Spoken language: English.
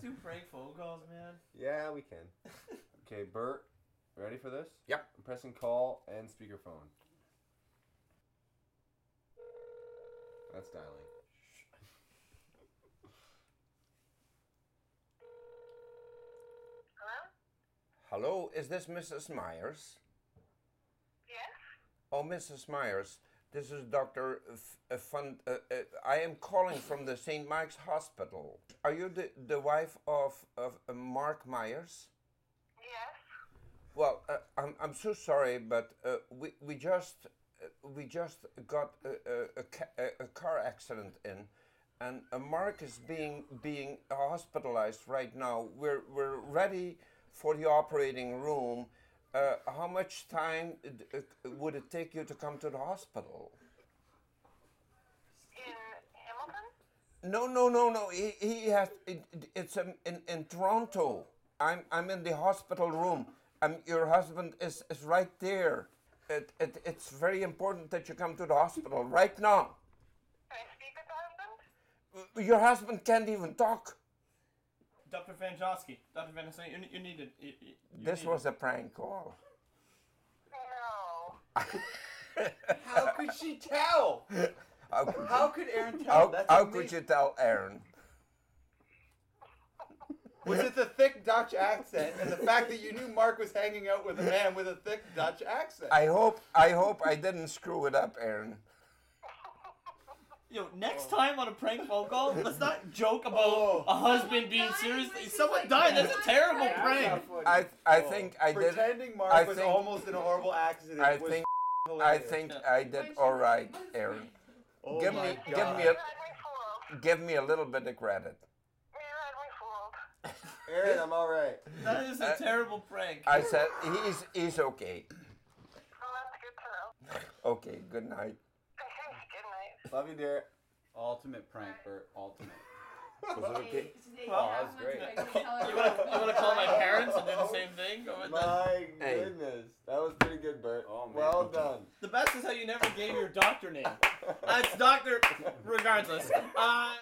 do prank phone calls, man. Yeah, we can. Okay, Bert, ready for this? Yep. I'm pressing call and speakerphone. That's dialing. Hello? Hello, is this Mrs. Myers? Yes? Oh, Mrs. Myers, this is Dr. F- uh, Fun. Uh, uh, I am calling from the St. Mike's Hospital. Are you the, the wife of, of uh, Mark Myers? Yes? Well, uh, I'm, I'm so sorry, but uh, we, we just uh, we just got a, a, a, ca- a, a car accident in, and uh, Mark is being being hospitalized right now. We're we're ready for the operating room. Uh, how much time uh, would it take you to come to the hospital? In Hamilton? No, no, no, no. He, he has. It- it's um, in in Toronto. I'm I'm in the hospital room. Um, your husband is is right there. It, it it's very important that you come to the hospital right now. Can I speak with the husband? Your husband can't even talk. Dr. Van Josky, Dr. Van Josky, you, you need it. You, you This need was a prank call. No. How could she tell? How could, How could Aaron tell? how, That's how amazing. could you tell Aaron? Was it the thick Dutch accent and the fact that you knew Mark was hanging out with a man with a thick Dutch accent? I hope I hope I didn't screw it up, Aaron. Yo, next time on a prank phone call, let's not joke about Oh. a husband being serious. Someone died. That's a terrible prank. I I Oh. think I did. Pretending Mark I was think- almost in a horrible accident I was think I think I did all right, Aaron. Oh give my me- God. give me a- had me fooled. Give me a little bit of credit. You fooled. Aaron, I'm all right. That is a Uh, terrible prank. I said he's he's okay. Well, that's good to know. Okay, good night. Good night. Love you, dear. Ultimate prank, Bert. Ultimate. Was it okay? Oh, that's great. You wanna, you wanna call my parents and do the same thing? Go with that? My Hey. goodness. That was pretty good, Bert. Oh, man. Well done. The best is how you never gave your doctor name. That's Doctor. Regardless. Uh,